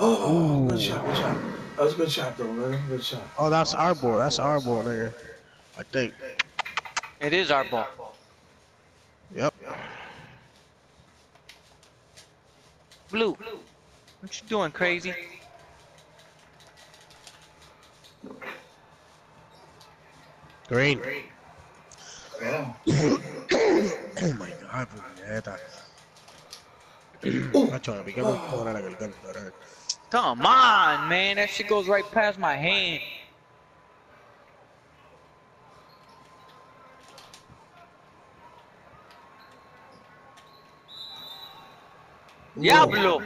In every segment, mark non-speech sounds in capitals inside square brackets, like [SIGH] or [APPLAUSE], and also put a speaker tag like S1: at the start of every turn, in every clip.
S1: Oh, good shot, good shot. That was a good shot, though, man. Good shot.
S2: Oh, that's our ball. That's our ball, nigga. I think.
S3: It is our ball.
S2: Yep.
S3: Blue. What you doing, crazy?
S2: Green.
S1: Yeah. [COUGHS]
S2: Oh my god, puñeta. [COUGHS] Macho, a mí que me joda la garganta.
S3: Come on, man. That shit goes right past my hand. Diablo.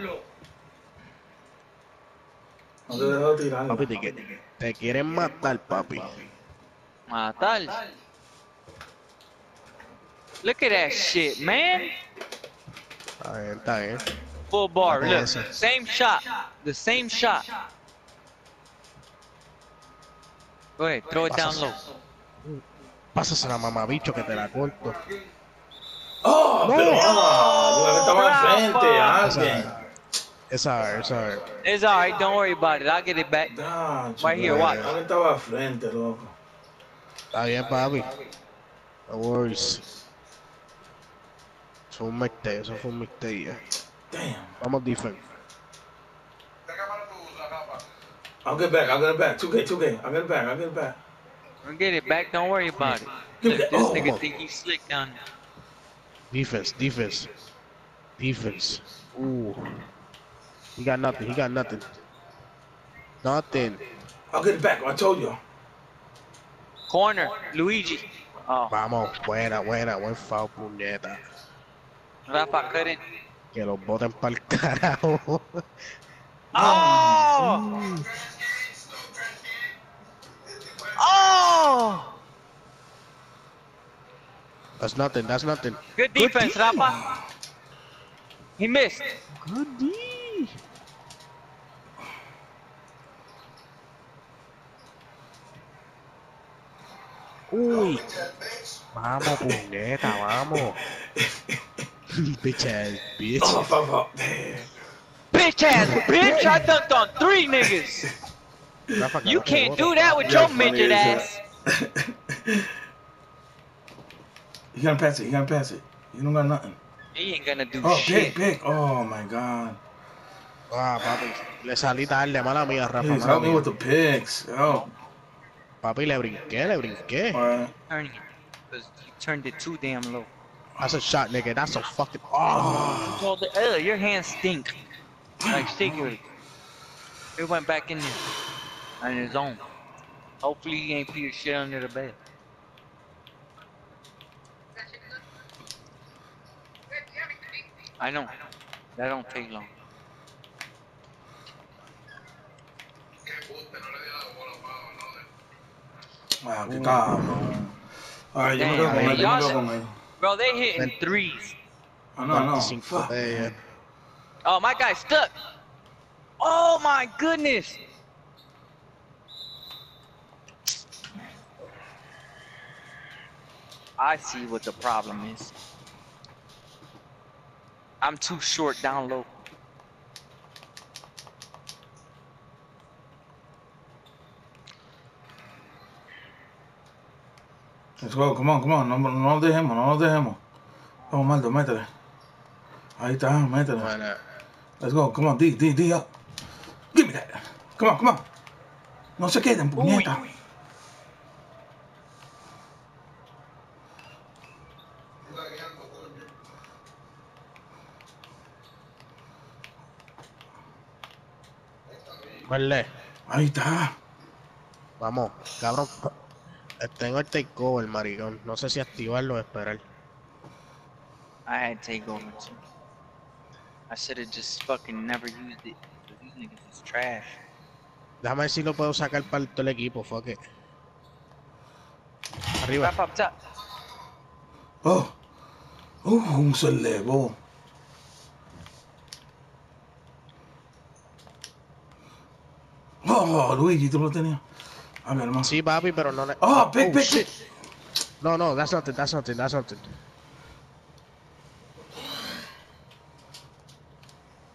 S1: No te dejo tirar.
S2: Papi, te, te quieren matar, papi.
S3: Matar. Look at that shit, man.
S2: Está bien, está bien.
S3: Full bar.
S2: Okay,
S3: Look,
S2: so-
S3: same shot. The same shot. Go ahead, throw it down low.
S2: Pásasela, mamabicho, que te la corto.
S1: ¡Oh!
S2: No.
S1: Pero, ¡ah! Yo estaba al frente,
S2: Esa,
S1: alguien.
S2: esa, esa.
S3: It's alright, don't worry about it. I'll get it back.
S1: Da,
S3: Right here,
S1: chico,
S3: watch.
S1: Alguien estaba al frente, loco.
S2: Está bien, papi. No worries. Eso fue un mistake, eso fue un mistake. Ya.
S1: Damn.
S2: Vamos defense.
S1: I'll get back, I'll get it back. 2K, 2K. I'll get it back, I'll get it back.
S3: We'll get it back, don't worry about it.
S1: Give
S3: Look, this
S1: oh,
S3: nigga think he's slick down there.
S2: Defense, defense. Defense. Ooh. He got nothing, he got nothing. Nothing.
S1: I'll get it back. I told you.
S3: Corner, Luigi. Oh,
S2: Vamos, buena, buena, buen foul, puñeta.
S3: Rafa couldn't.
S2: Que los boten pa'l carajo.
S3: Oh! [LAUGHS] Oh!
S2: That's nothing, that's nothing.
S3: Good defense, Rafa. He missed.
S2: Good D. Uy. Vamos, puñeta, vamos. [LAUGHS] [LAUGHS] bitch ass bitch.
S1: Oh, fuck, fuck. Damn.
S3: Bitch ass [LAUGHS] bitch, I dunked on three niggas. You can't do that with your midget ass. [LAUGHS]
S1: You gotta pass it, you gotta pass it. You don't got nothing.
S3: He ain't gonna do
S1: Oh,
S3: shit.
S1: big, big. Oh, my God.
S2: Ah, papi. Le salí tarde, mala mía, Rafa.
S1: Please
S2: Mala
S1: help me with the picks. Oh,
S2: Papi, le brinqué, le brinqué.
S1: alright.
S3: Turning it. Because you turned it too damn low.
S2: That's a shot, nigga. That's a fucking. Oh.
S3: Well, the, uh, your hands stink. Like cigarette. It went back in there. On his own. Hopefully he ain't put your shit under the bed. I know. That don't take long.
S1: Wow, qué cabrón. Alright, yo me quedo
S3: Damn,
S1: con
S3: man,
S1: él, yo me
S3: y'all
S1: quedo
S3: should-
S1: con él.
S3: Bro, they hitting threes.
S1: I know, I know. Fuck.
S2: de.
S3: Oh, my guy's stuck. Oh my goodness. I see what the problem is. I'm too short down low.
S1: Let's go, come on, come on. No, no nos dejemos, no nos dejemos. Vamos, Maldo, métele. Ahí está, métele.
S2: Bueno,
S1: Let's go, come on, D, D, D up. Give me that. Come on, come on. No se queden, puñeta.
S2: Vale.
S1: Ahí está.
S2: Vamos, cabrón. Tengo el takeover, maricón. No sé si activarlo o esperar.
S3: I had to take over too. I should have just fucking never used it. These niggas is trash.
S2: Déjame ver si lo puedo sacar para todo el equipo, fuck it. Arriba.
S3: Wrap up top.
S1: Oh. Uh, se elevó. Oh, Luigi, tú lo tenías. Ah, A ver, hermano.
S2: Sí, papi, pero no le...
S1: Ah, oh, big, big,
S2: shit.
S1: big.
S2: No, no, that's nothing, that's nothing, that's nothing.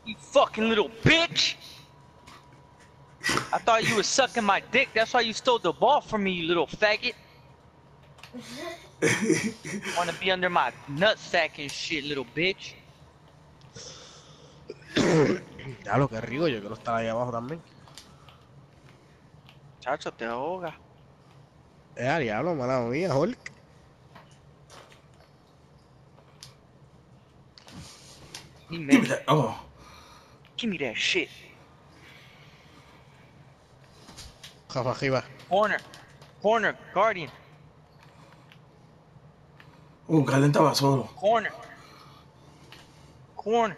S3: You fucking little bitch. I thought you was sucking my dick. That's why you stole the ball from me, you little faggot. [LAUGHS] Wanna be under my nutsack and shit, little bitch. [COUGHS]
S2: Ya lo que rico, yo quiero estar ahí abajo también.
S3: Chacho, te ahoga.
S2: Eh, a diablo, mala mía, Hulk.
S1: Give me that. Oh.
S3: Give me that shit.
S2: Jafa, arriba.
S3: Corner. Corner. Guardian.
S1: Uh, Garden estaba solo.
S3: Corner. Corner.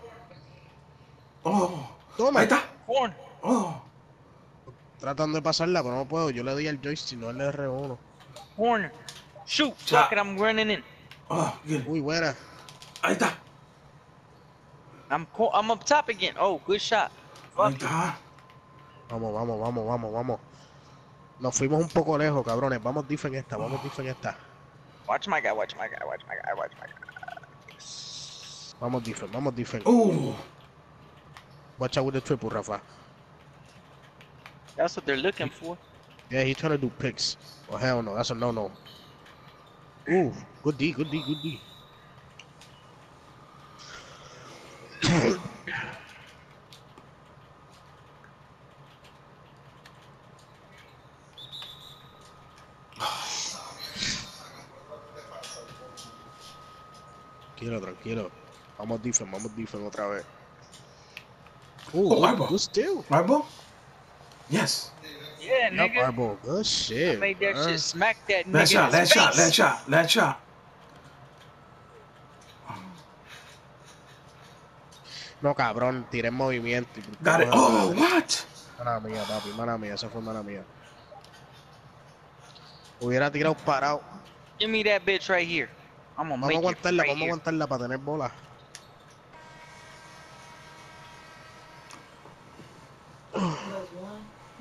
S1: Oh.
S2: Toma.
S1: Ahí está.
S3: Corner.
S1: Oh.
S2: Tratando de pasarla, pero no puedo. Yo le doy al joystick, no al R1.
S3: Corner. Shoot. Fuck it, I'm running in.
S1: Oh.
S2: Uy, buena.
S1: Ahí está.
S3: I'm I'm up top again. Oh, good shot.
S1: Ahí
S3: Fuck
S1: está.
S2: Vamos, vamos, vamos, vamos, vamos. Nos fuimos un poco lejos, cabrones. Vamos diff en esta, vamos diff en esta.
S3: Watch my guy. Watch my guy. Watch my guy. Watch my guy.
S2: Vamos diff, vamos diff.
S1: Uh.
S2: Watch out with the triple, Rafa.
S3: That's what they're looking for.
S2: Yeah, he's trying to do picks. Oh, hell no, that's a no-no. Ooh, good D, good D, good D. [COUGHS] Tranquilo, tranquilo. Vamos defense, vamos defense otra vez. Ooh,
S1: Oh,
S2: good,
S1: eyeball.
S2: good steal.
S1: Right, ball? Yes.
S3: Yeah,
S2: Yep,
S3: nigga.
S2: eyeball. Good
S3: I
S2: shit.
S3: made that
S2: bruh.
S3: shit smack that nigga.
S1: Last shot, last shot, last shot, last shot.
S2: No, cabrón, tiré en movimiento. y-
S1: Got it. Oh, what?
S2: Mala mía, papi, mala mía, esa fue mala mía. Hubiera tirado parado.
S3: Give me that bitch right here. I'm gonna
S2: Vamos a aguantarla,
S3: right
S2: vamos a aguantarla para tener bola.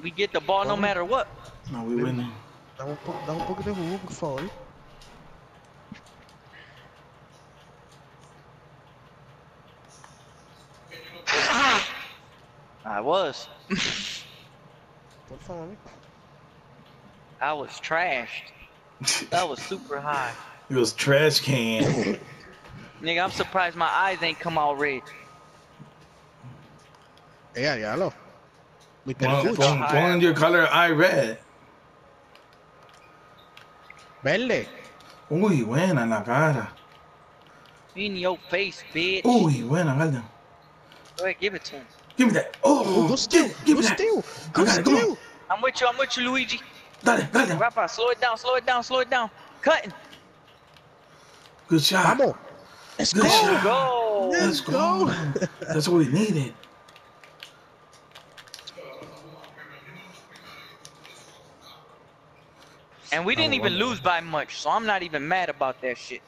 S3: We get the ball no matter what.
S1: No, we winning.
S2: Dame un, um po dame un um poco de jugo, por favor.
S3: Ah, I was.
S2: Por favor, mami.
S3: I was trashed. That was super high. [LAUGHS]
S1: It was trash can.
S3: Nigga, I'm surprised my eyes ain't come out red.
S2: Eh, diablo. Mr.
S1: Pon,
S2: Fuchs.
S1: pon, pon your color eye red.
S2: Verde.
S1: Uy, buena en la cara.
S3: In your face, bitch.
S1: Uy, buena, Garden.
S3: Go ahead, give it to him.
S1: Give me that.
S2: Oh,
S1: Oh,
S2: good steal.
S1: give me
S2: Good
S1: that.
S2: steal.
S1: I
S2: Good
S1: got it, come on.
S2: steal.
S3: I'm with you, I'm with you, Luigi.
S1: Dale, Garden.
S3: Rafa, slow it down, slow it down, slow it down. Cutting.
S1: Good shot.
S2: Vamos. Let's
S1: Good
S2: go.
S1: shot.
S3: Go.
S1: Let's go. That's what we needed.
S3: And we didn't
S2: Oh,
S3: even lose by much, so I'm not even mad about that shit.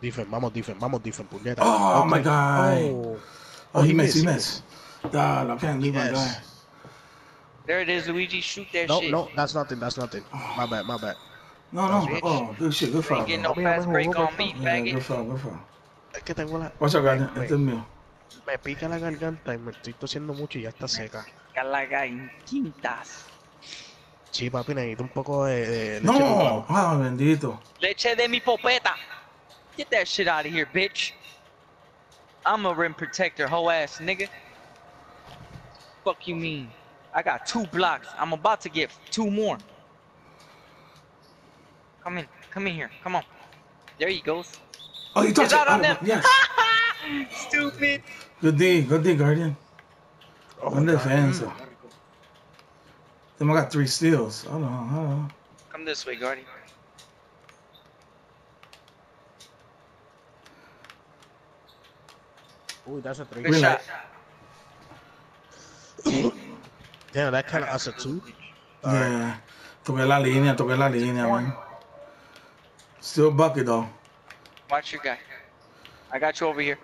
S2: Defense, vamos, defense, vamos, defense, puñeta.
S1: Oh,
S2: Okay.
S1: my guy.
S2: Oh.
S1: Oh, he oh,
S2: he
S1: missed, he
S2: missed, he
S1: missed. Dog, I can't leave my guy.
S3: There it is, Luigi. Shoot that
S2: No,
S3: shit.
S2: no, no, that's nothing, that's nothing. My bad, my bad.
S1: No, no.
S3: Bitch.
S1: Oh, good shit. Good
S3: You
S1: foul.
S3: ain't getting no
S2: Mami, mami,
S3: fast break
S2: juego,
S3: on me,
S1: Yeah, good
S3: faggot.
S1: foul, good foul.
S2: Es que tengo la...
S1: Watch out, Garden.
S2: Wait.
S1: Este es mío.
S2: Me pica la garganta y me estoy tosiendo mucho y ya está seca.
S3: Calaga en quintas.
S2: Sí, papi, necesito un poco de, de leche
S1: No.
S2: con-
S1: Ah, bendito.
S3: Leche de mi popeta. Get that shit out of here, bitch. I'm a rim protector, hoe ass nigga. Fuck you mean? I got two blocks. I'm about to get two more. Come in, come in here, come on. There he goes.
S1: Oh, you touched it.
S3: on
S1: Oh,
S3: them.
S1: Yes. [LAUGHS]
S3: Stupid.
S1: Good D. Good D, Guardian.
S2: Oh,
S1: Buen
S2: God.
S1: defensa. Them I got three steals. Hold on, hold on.
S3: Come this way, Guardian.
S2: Ooh, that's a three.
S3: Good shot. [COUGHS]
S2: Damn, that kind of us a two.
S1: Yeah. Toqué la línea, toqué la línea, man. Still bucket, though.
S3: Watch your guy. I got you over here.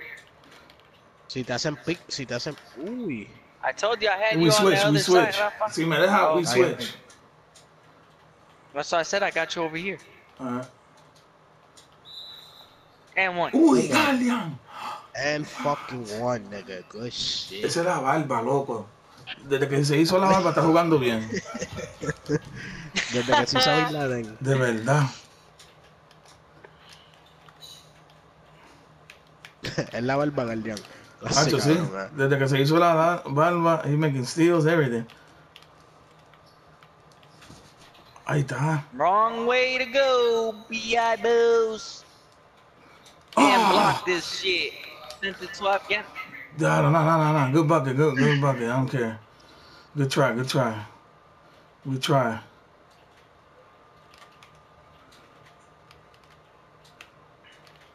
S2: Si te hacen pick, si te hacen... Uy.
S3: I told you I had
S1: We
S3: you on
S1: switch,
S3: the
S1: we
S3: other
S1: switch.
S3: side, Rafa.
S1: Si me deja,
S3: Oh,
S1: we switch.
S3: That's why I said I got you over here.
S1: Alright.
S3: And one.
S1: Uy, Guardian.
S2: And fucking one, nigga. Good shit.
S1: Esa es la barba, loco. desde que se hizo la barba está jugando bien. [LAUGHS]
S2: Desde que se hizo Laden.
S1: De verdad. [LAUGHS]
S2: Es la barba guardián.
S1: Hacho, sí.
S2: cabrón, eh.
S1: Desde que se hizo la da- barba, he making steals, everything. Ahí está.
S3: Wrong way to go, B.I. Boos. Can't
S1: Ah.
S3: block this shit. Sent it to Afghan.
S1: Yeah, no, no, no, no. Good bucket, good, good bucket. I don't care. Good try, good try. Good try.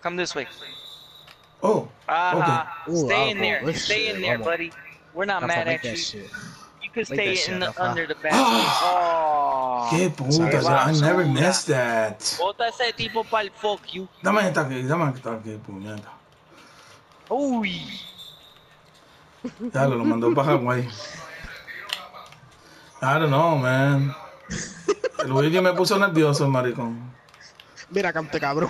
S3: Come this way.
S1: Oh,
S3: Uh-huh.
S2: Ooh,
S3: Stay in there. Stay
S2: shit.
S3: in there, buddy. We're not mad at you.
S2: shit.
S3: You
S2: Make
S3: stay in the,
S2: Rafa.
S3: under the basket. [GASPS] Oh.
S1: qué puta.
S2: Sorry.
S1: I never missed that.
S3: Bota ese tipo pa'l fuck you.
S1: Dame esta aquí, dame esta aquí, puñeta.
S3: Uy.
S1: Ya lo mandó para Hawái. I don't know, man. El Luigi me puso nervioso, maricón.
S2: Mira, cante cabrón.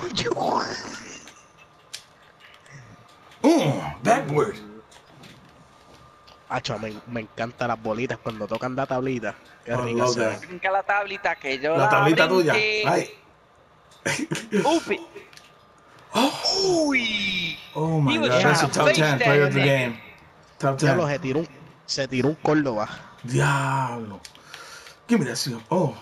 S1: Uh, backward.
S2: Hacho, me, me encantan las bolitas cuando tocan la tablita. Qué rica
S1: love
S2: se
S1: that.
S3: Brinca la tablita que yo
S1: La tablita tuya.
S3: brinqué.
S1: Ay.
S3: It.
S1: Oh,
S3: Uy.
S1: oh my god, that's a top
S3: face
S1: 10
S3: that
S1: player of the game. Top
S2: Ya lo
S1: 10.
S2: se tiró un, se tiró un Córdoba.
S1: Diablo. Give me that seal. Oh,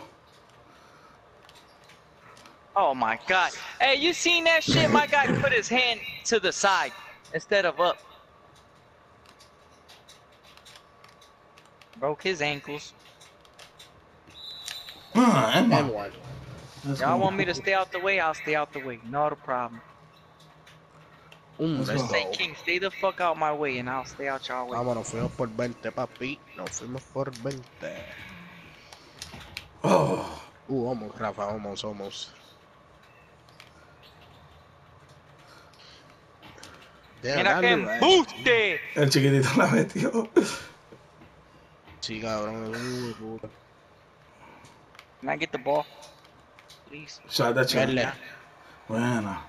S3: Oh my god. Hey, you seen that shit? My guy put his hand to the side instead of up. Broke his ankles.
S1: ah,
S2: And
S1: Emma.
S2: one.
S3: Y'all want me to stay out the way? I'll stay out the way. Not a problem.
S1: Let's
S2: let's.
S3: Say. King, stay the fuck out my way and I'll stay out y'all way.
S2: Vamos, nos fuimos por 20, papi. Nos fuimos por 20.
S1: Oh,
S2: Uh, vamos, Rafa, vamos, vamos. Deja
S3: Mira
S2: darle,
S3: que
S2: eh.
S3: embuste.
S1: el chiquitito la metió.
S2: Sí, cabrón. Uh, puta.
S3: Can I get the ball? Please.
S1: Shot that shot.
S2: Verle.
S1: Buena.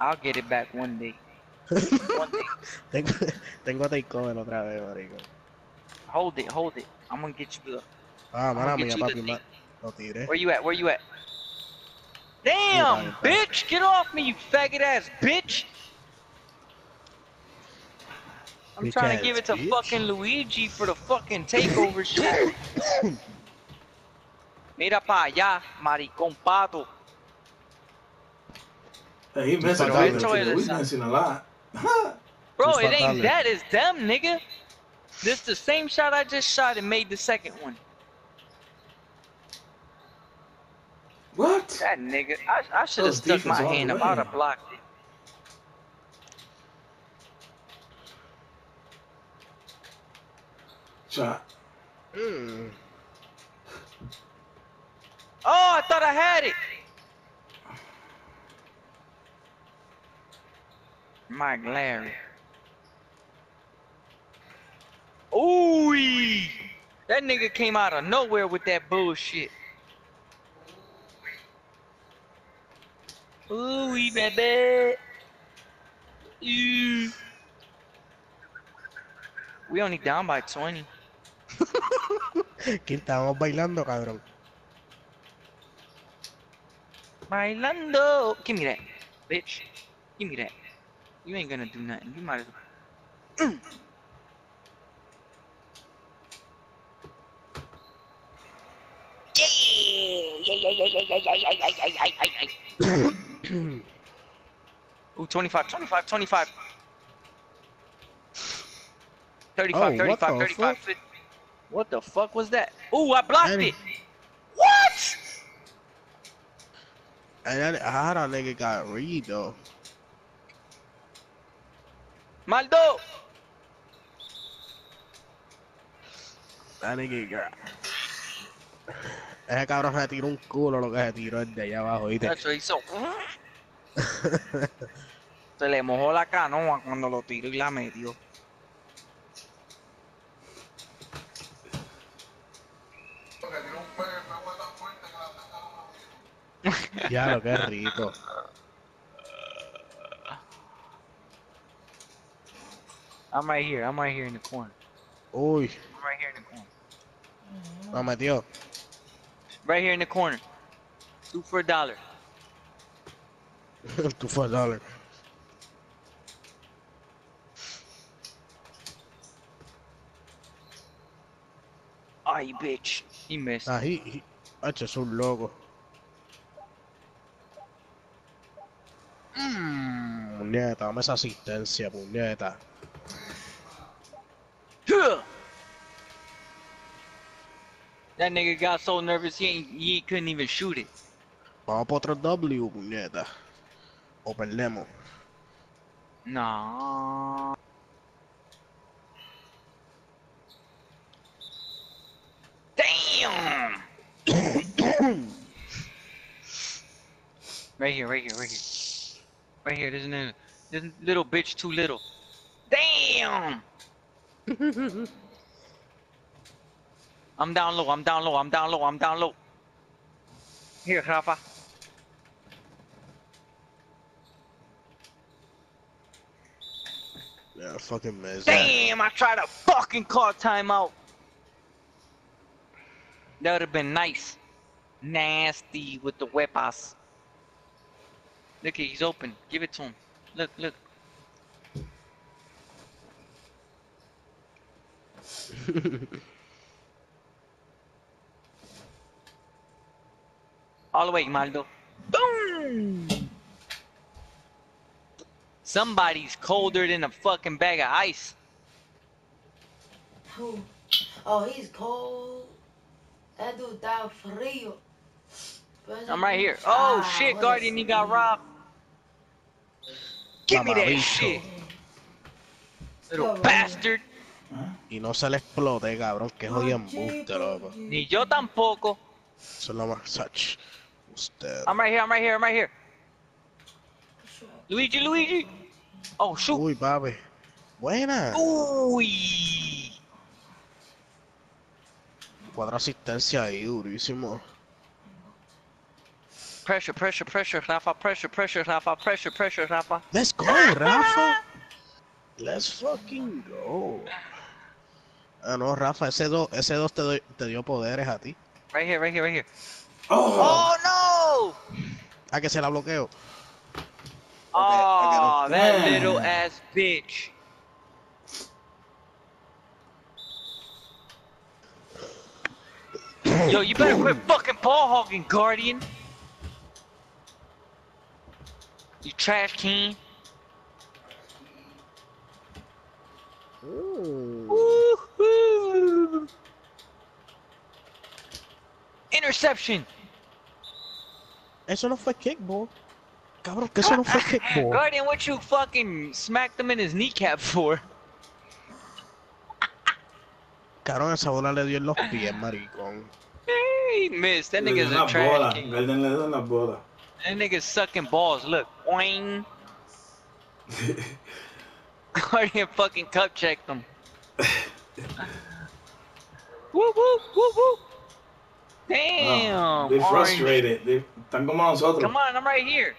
S3: I'll get it back one day. one day. [LAUGHS]
S2: Tengo, tengo takeover otra vez, marico.
S3: Hold it, hold it. I'm gonna get you the.
S2: Ah,
S3: I'm
S2: mala
S3: gonna
S2: mía,
S3: get you the
S2: papi.
S3: thing.
S2: Ma lo tiré.
S3: Where you at? Where you at? Damn, bitch! Get off me, you faggot ass bitch! I'm
S2: Bitch
S3: trying to give it to
S2: bitch.
S3: fucking Luigi for the fucking takeover shit. [COUGHS] Mira pa allá, maricón pato.
S1: Hey, he missing
S2: Pero
S1: all
S2: esto
S1: that
S3: es
S1: shit. We missing a lot. [LAUGHS]
S3: Bro, it ain't that, it's them, nigga. This the same shot I just shot and made the second one.
S1: What?
S3: That nigga, I, I should have stuck my hand
S1: the
S3: about
S1: way.
S3: a block. it.
S1: Shot.
S2: Mm.
S3: Oh, I thought I had it. Mike Larry. Ooh, that nigga came out of nowhere with that bullshit. Ooh, baby. Ooh. We only down by 20.
S2: ¿Quién estábamos bailando, cabrón?
S3: Bailando. Give me that, bitch. Give me that. You ain't gonna do nothing. You might as well. Yeah, yeah, yeah, yeah, yeah, yeah, yeah, yeah, yeah, yeah, yeah, yeah. Hmm. Ooh, 25, 25, 25. 35,
S2: Oh, what
S3: 35,
S2: the
S3: 35,
S2: fuck?
S3: 50. What the fuck was that? Ooh, I blocked
S2: Hey.
S3: it. What?
S2: And that, how that nigga got read, though?
S3: Maldo.
S2: That nigga got... Ese cabrón se tiró un culo lo que se tiró el de allá abajo, ¿viste?
S3: Eso hizo. [LAUGHS] Se le mojó la canoa cuando lo tiró y la metió. [LAUGHS]
S2: ya lo que rico.
S3: I'm right here. I'm right here in the corner.
S2: Uy,
S3: I'm right here in the corner.
S2: la metió.
S3: Right here in the corner. Two for a dollar.
S2: Tú fue dollar.
S3: Ay, bitch. He missed.
S2: Ahí, he- Hacho, ah, es un loco. Mmm, puñeta, dame esa asistencia, puñeta. [LAUGHS]
S3: That nigga got so nervous he he couldn't even shoot it.
S2: Vamos por otro W, puñeta. O perdemos.
S3: No. Damn. right here, right here, right here. Right here, this little, this little bitch too little. Damn. [LAUGHS] I'm down low, I'm down low, I'm down low, I'm down low. Here, Rafa.
S2: Yeah, fucking.
S3: Damn, I tried to fucking call timeout. That would have been nice. Nasty with the weapons. Look, he's open. Give it to him. Look, look. [LAUGHS] All the way, Maldo. Boom! Somebody's colder than a fucking bag of ice.
S4: Who? Oh, he's cold. That dude está frío. Pero
S3: I'm right here. Oh
S4: Ah,
S3: shit, Guardian,
S4: is
S3: you got robbed. Give me that shit, little
S4: Cabrón.
S3: bastard.
S2: Y no se le explote, cabrón, que jodido embuste, loco.
S3: Ni yo tampoco.
S2: Eso es lo más such. Usted.
S3: I'm right here, I'm right here, I'm right here. Luigi, Luigi. Oh shoot.
S2: Uy, papi. Buena.
S3: Uy.
S2: Cuatro asistencia ahí, durísimo.
S3: Pressure, pressure, pressure, Rafa, pressure, pressure, Rafa, pressure, pressure, Rafa.
S2: Let's go, Rafa. Let's fucking go. Ah, no, Rafa, ese 2 ese dos te, doy- te dio poderes a ti.
S3: Right here, right here, right here.
S1: Oh,
S3: Oh
S2: Ah, que se la bloqueo.
S3: No! Oh, that
S1: Damn.
S3: little ass bitch. Yo, you better quit fucking ball hogging, Guardian. You trash can.
S2: Ooh.
S3: Woohoo! Interception.
S2: Eso no fue kickball. Cabrón, que eso no fue [LAUGHS] kickball.
S3: Guardian, what you fucking smacked him in his kneecap for?
S2: Cabrón, esa bola le dio en los pies, maricón.
S3: He missed. That nigga's
S1: una
S3: a trash
S1: bola.
S3: can.
S1: Le dio una bola.
S3: That nigga's sucking balls. Look, boing. [LAUGHS] Guardian fucking cup checked him. [LAUGHS] woo woo woo woo. Ah, Damn.
S1: They
S3: orange.
S1: frustrated. They, están como nosotros.
S3: Come on, I'm right here.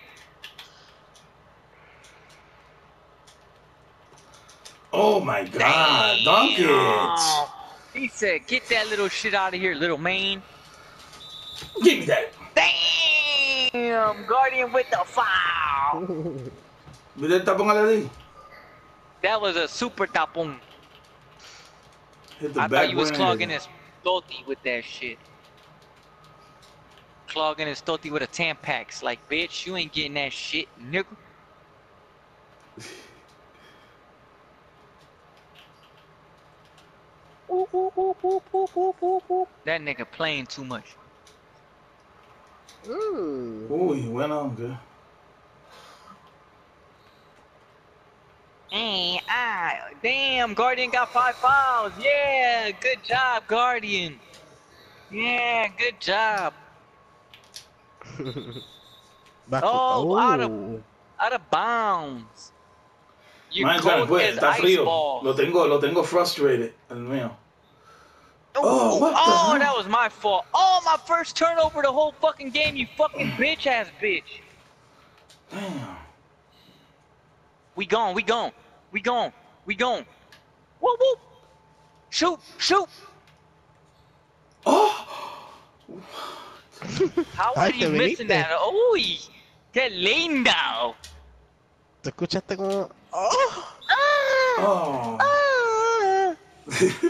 S1: Oh my God, dunk it.
S3: He said, "Get that little shit out of here, little man."
S1: Give me that.
S3: Damn, Guardian with the foul. [LAUGHS]
S1: Mira el tapón
S3: That was a super tapon.
S1: Hit the
S3: I thought you was clogging his toti with that shit. Clogging his toti with a Tampax. Like, bitch, you ain't getting that shit, nigga. [LAUGHS] Whoop, whoop, whoop, whoop, whoop, whoop, whoop, whoop. That nigga playing too much.
S2: Mm.
S1: Uy, bueno, okay.
S3: Hey, ah, damn, Guardian got five fouls. Yeah, good job, Guardian. Yeah, good job. [LAUGHS]
S2: Back
S3: Oh, out of-
S2: oh.
S3: Out of bounds. You're
S1: Man, trying to
S3: cold
S1: quit.
S3: as
S1: Está
S3: ice
S1: frío.
S3: balls.
S1: Lo tengo, lo tengo frustrated. El mío.
S3: Oh,
S1: Oh,
S3: oh, that was my fault. Oh, my first turnover the whole fucking game, you fucking bitch ass bitch.
S1: Damn.
S3: We gone, we gone, we gone, we gone. Whoop whoop. Shoot, shoot.
S1: Oh, [GASPS]
S3: How are you missing
S2: viniste.
S3: that? Uy, qué lindo.
S2: ¿Tú escuchaste como.? ¡Oh!
S1: Ah, oh. Ah.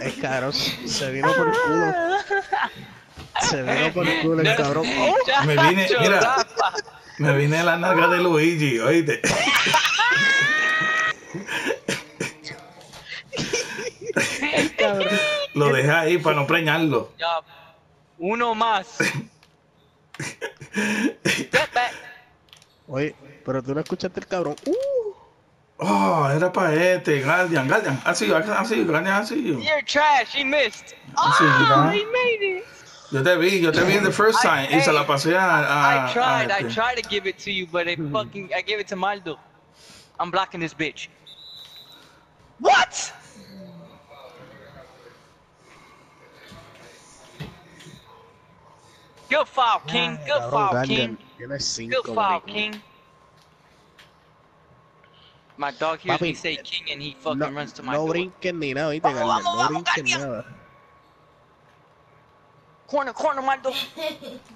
S2: El cabrón se vino por el culo. Se vino por el culo el cabrón. ¡Oh!
S1: Me vine- mira. Me vine la nalga de Luigi, oíste.
S2: El cabrón.
S1: Lo dejé ahí para no preñarlo.
S3: Ya, uno más. [LAUGHS]
S2: Oye, pero tú no escuchaste el cabrón. ¡Uh!
S1: Oh, era para este, Guardian, Guardian. Así, así, Guardian, así.
S3: You're trash. He missed.
S1: Así,
S3: Oh,
S1: ¿verdad?
S3: he made it.
S1: Yo te vi, yo te vi en the first
S3: I-
S1: time y se la
S3: hey,
S1: pasé a, a,
S3: I tried.
S1: a
S3: I
S1: este.
S3: tried to give it to you, but it fucking. I gave it to Maldo. I'm blocking this bitch. What? Good foul, King. Good
S2: Cabrón,
S3: foul, King.
S2: Tienes cinco.
S3: Good foul. King. My dog hears me
S2: Papi,
S3: say King and he fucking
S2: No,
S3: runs to my
S2: no
S3: door.
S2: brinques ni nada, ¿viste,
S3: Vamos,
S2: Guardian?
S3: vamos,
S2: No
S3: vamos,
S2: brinques
S3: Guardian.
S2: nada. [LAUGHS]
S3: Corner, corner, my dog.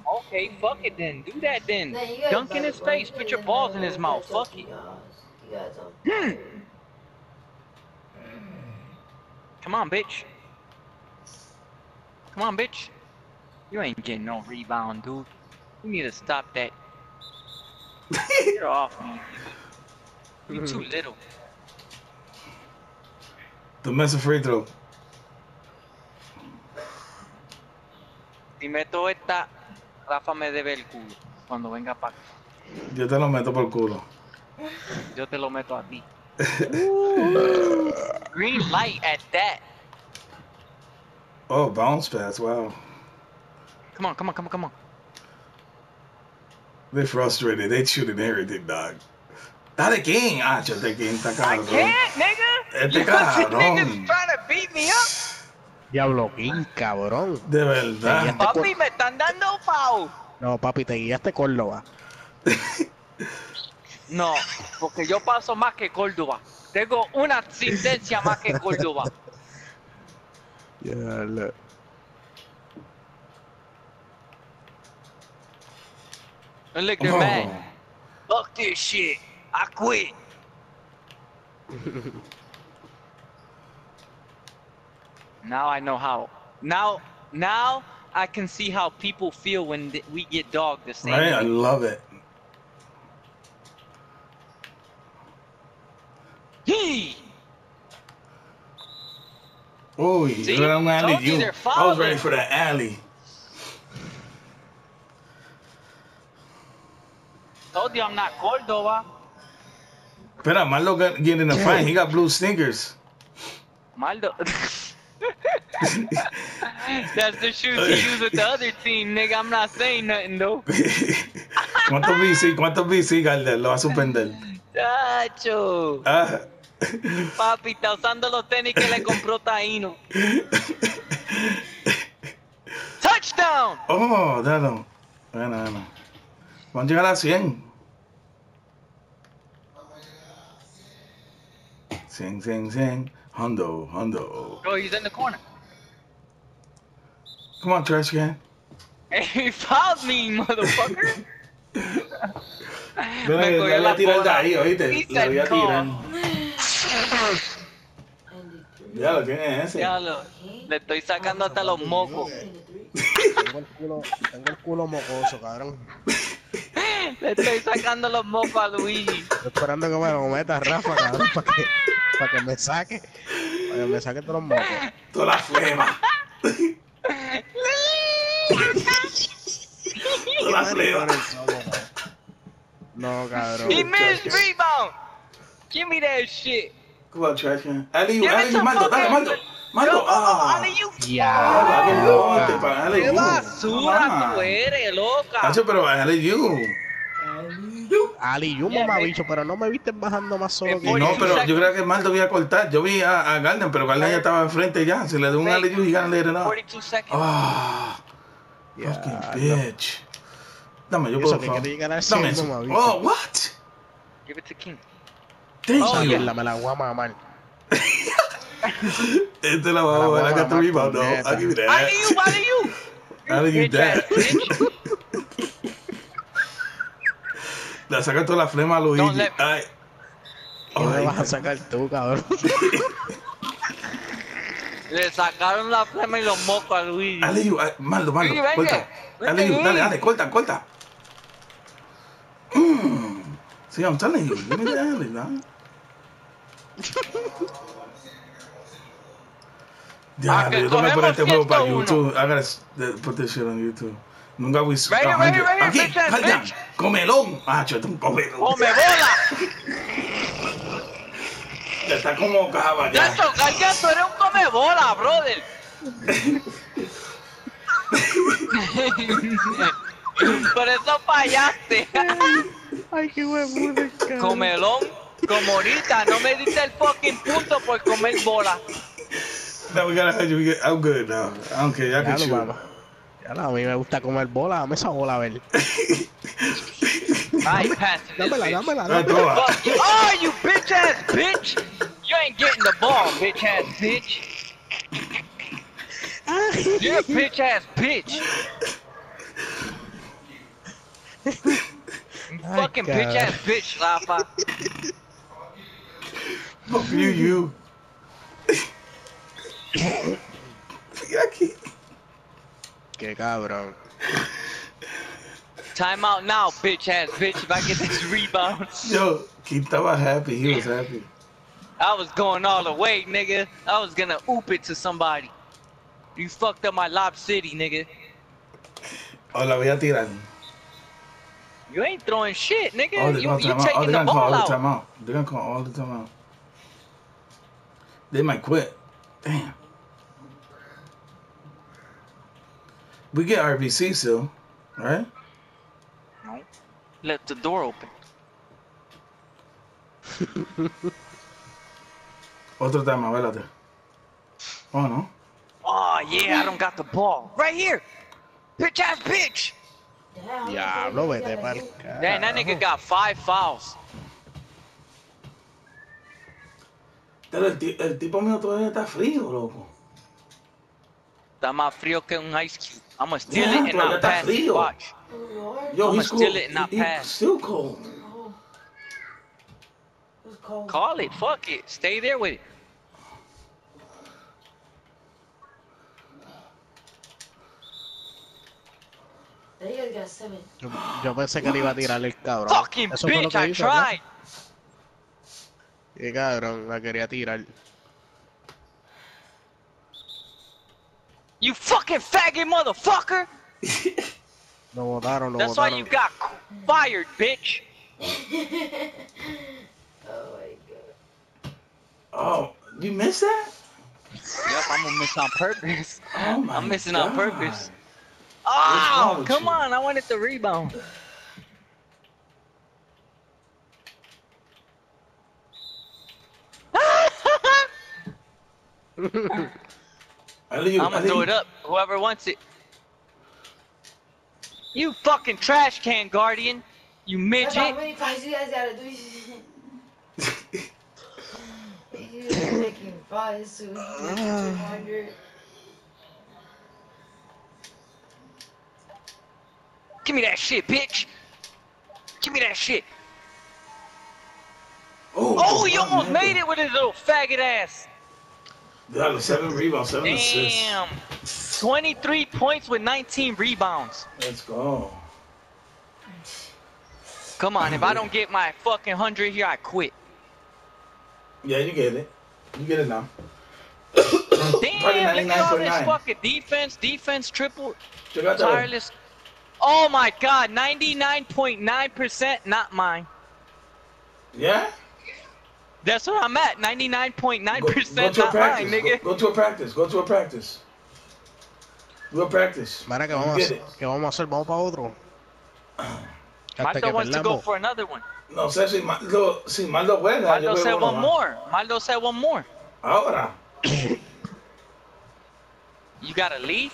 S3: Okay, fuck it then. Do that then.
S4: Then you guys
S3: Dunk in
S4: better
S3: his face.
S4: run
S3: Put
S4: it
S3: your
S4: and
S3: balls
S4: then
S3: in his
S4: we'll
S3: mouth.
S4: catch up
S3: Fuck
S4: to
S3: it.
S4: y'all. You guys are-
S3: Come on, bitch. Come on, bitch. You ain't getting no rebound, dude. You need to stop that. [LAUGHS] Get off me. You too mm-hmm. little.
S1: Tú me haces free throw.
S3: Si meto esta, Rafa me debe el culo cuando venga para
S1: Yo te lo meto por culo.
S3: Yo te lo meto a ti. [LAUGHS] Green light at that.
S1: Oh, bounce pass, wow.
S3: Come on, come on, come on, come on.
S1: They're frustrated. They shooting everything, dog. Dale king. Ah, te king está
S3: I
S1: cabrón.
S3: can't, nigga.
S1: Este [LAUGHS] cabrón.
S3: niggas trying to beat me up.
S2: Diablo King, cabrón.
S1: De verdad.
S3: Papi, me están dando foul.
S2: No, papi, te guiaste Córdoba. [LAUGHS]
S3: No, porque yo paso más que Córdoba. Tengo una asistencia más que Córdoba.
S2: Ya, lo-
S3: And look, they're
S1: Oh.
S3: mad. Fuck this shit. I quit. now I know how. Now, now I can see how people feel when we get dogged the same
S1: Right? I love it.
S3: Yee!
S1: Oh,
S3: See?
S1: you an alley.
S3: Told you
S1: You.
S3: they're
S1: I was ready for that alley.
S3: Told you I'm not Córdoba.
S1: Espera, Marlo got get in a fight. He got blue sneakers.
S3: Maldo. [LAUGHS] That's the shoes he used with the other team, nigga. I'm not saying nothing though. [LAUGHS]
S1: ¿Cuántos BC? ¿Cuántos BC, Galder? Lo va a suspender.
S3: Chacho.
S1: Ah.
S3: Papi está usando los tenis que le compró Taino. [LAUGHS] Touchdown.
S1: Oh, dalo. Bueno, bueno. Vamos a llegar a 100. 100, 100, 100. Hondo, Hondo.
S3: Bro, he's in the corner.
S1: Come on, trash can.
S3: He [LAUGHS] fouled me, motherfucker. [LAUGHS]
S1: Yo le, voy a tirar de ahí, oíste.
S3: He
S1: Le voy a tirar. Ya lo tiene ese.
S3: Diablo, le estoy sacando hasta los mocos.
S2: Tengo el culo, tengo el culo mocoso, cabrón. [LAUGHS]
S3: Le estoy sacando los mocos a Luigi.
S2: Estoy esperando que me lo meta Rafa, cabrón, para que, para que me saque. Para que me saque todos los mocos.
S1: Toda la flema. Toda la flema.
S2: No, cabrón.
S3: He missed rebound. Give me that shit.
S1: Come on, trash can. Ali, Ali,
S3: to
S1: Mando, dale, Mando. Mando, ah.
S3: Ali, you.
S2: Ya.
S3: Qué basura tú eres, loca.
S1: Hacho, pero Ali, you.
S2: Ali, yo
S3: Yeah,
S2: mamabicho, pero no me viste bajando más solo
S3: Eh,
S2: que
S1: no, pero yo creo que Maldo iba a cortar. Yo vi a, a Garden, pero Garden ya estaba enfrente ya. Se le dio un alley y Garden le dio nada.
S3: 42 seconds.
S1: Ah, fucking
S2: no.
S1: bitch. Dame, yo puedo. Dame
S2: 100,
S1: eso. Oh, what?
S3: Give it to King.
S1: Thank
S3: Oh,
S1: you.
S3: yeah.
S2: Me la voy a mamar. [LAUGHS]
S1: Esta la
S2: La
S1: vamos
S2: bola
S1: I got though.
S2: completa.
S1: I'll give
S3: Out
S1: that.
S3: of you, of you.
S1: That. La saca toda la flema a Luigi.
S3: let-
S1: Ay.
S2: ¿Qué me
S1: Ay,
S2: vas a sacar tú, cabrón? [LAUGHS]
S3: Le sacaron la flema y los mocos a Luigi.
S1: Dale, Maldo, Maldo,
S3: Luigi,
S1: corta. Dale, dale,
S3: Luigi.
S1: dale, corta, corta. Mm. See, I'm telling you, give me the alley, man. Ya,
S3: que
S1: yo tengo que poner este juego para
S3: 101.
S1: YouTube. I gotta put this shit on YouTube. Nunca
S3: right here,
S1: Aquí,
S3: bitch.
S1: Comelón. Ah, yo tengo un comelón.
S3: ¡Oh, me bola!
S1: Ya está como cajaba ya.
S3: Gato, Gato, eres un come bola, brother. [LAUGHS] Por eso fallaste. [LAUGHS]
S2: Ay, qué huevo de.
S3: Comelón, como ahorita, no me diste el fucking punto por comer bola.
S1: No, we gotta we get- I'm good now. I don't care. Y'all
S2: Ya
S1: can
S2: lo no, a mí me gusta comer bola, dame esa bola, a ver. [LAUGHS]
S3: I
S2: Dámela, dámela, dámela.
S3: Oh, you bitch ass bitch! You ain't getting the ball, bitch ass bitch. You're a bitch ass bitch. You [LAUGHS] fucking bitch ass
S2: God.
S3: bitch, Rafa.
S1: Fuck you, you. [LAUGHS] Aquí.
S2: Qué cabrón.
S3: Time out now, bitch ass bitch. If I get this rebound,
S1: Yo, Keith estaba happy. He was happy.
S3: I was going all the way, nigga. I was gonna oop it to somebody. You fucked up my Lob City, nigga.
S1: Oh, la voy a tirar.
S3: You ain't throwing shit, nigga.
S1: Oh, all the
S3: you
S1: all
S3: you
S1: time out. Oh, they're
S3: the
S1: gonna call all
S3: ball
S1: the time out. They're gonna call all the time out. They might quit. Damn. We get RBC still, right?
S3: No. Left the door open. [LAUGHS]
S1: Otro time out, espérate. Oh, no.
S3: Oh yeah, I don't got the ball. Right here. Bitch ass bitch.
S4: Damn,
S2: Diablo,
S4: how
S2: vete
S4: many
S2: pa'l
S4: times you gotta
S3: Damn, that nigga got five fouls.
S1: Pero el, el tipo mío todavía está frío, loco.
S3: Está más frío que un ice cube. I'ma steal
S1: Yeah,
S3: it and
S1: bro,
S3: not
S1: that's
S3: pass it. Watch.
S1: Yo,
S3: I'ma
S1: he's
S3: steal
S1: cool.
S3: it and not
S1: He- he
S3: pass.
S1: Still cold.
S4: Cold.
S3: Call it. Fuck it. Stay there with it.
S4: They guys got seven.
S2: Yo, yo pensé que le iba a tirar el cabrón.
S3: Fucking
S2: Eso fue lo
S3: bitch,
S2: que
S3: I
S2: hizo, ¿verdad?
S3: tried.
S2: Qué cabrón, la quería tirar.
S3: You fucking faggot motherfucker. [LAUGHS]
S2: no, I don't know.
S3: That's why you got fired, bitch.
S4: Oh my god.
S1: Oh, you missed that?
S3: Yep, I'm gonna miss on purpose.
S1: Oh my
S3: I'm missing
S1: God.
S3: on purpose. Oh, come
S1: you?
S3: on. I wanted the rebound. [LAUGHS] [LAUGHS]
S1: I leave,
S3: I'm gonna throw it up. Whoever wants it. You fucking trash can guardian. You
S4: That's how
S3: midget.
S4: many times you guys gotta do shit. You're making five, so you 200.
S3: Give me that shit, bitch. Give me that shit.
S1: Oh,
S3: Oh, he almost made it with his little faggot ass.
S1: Yeah, seven rebounds, seven assists.
S3: Damn. 23 points with 19 rebounds.
S1: Let's go.
S3: Come on, if I don't get my fucking 100 here, I quit.
S1: Yeah, you get it. You get it now.
S3: Damn, [COUGHS] look at all this fucking defense, defense, triple, tireless. Oh my god, 99.9% not mine.
S1: Yeah?
S3: That's where I'm at, 99.9%
S1: Go, go to a
S3: not
S1: practice.
S3: mine, nigga.
S1: Go, go to a practice. Go to a practice. Do a practice.
S2: Mira, ¿qué
S1: You
S2: vamos, a
S1: get it.
S2: ¿qué vamos a hacer? Vamos para otro.
S3: Maldo wants to go for another one.
S1: No sé si Maldo, si Maldo juega. yo
S3: Maldo
S1: juego
S3: said one
S1: más.
S3: more. Maldo said one more.
S1: Ahora.
S3: You gotta leave?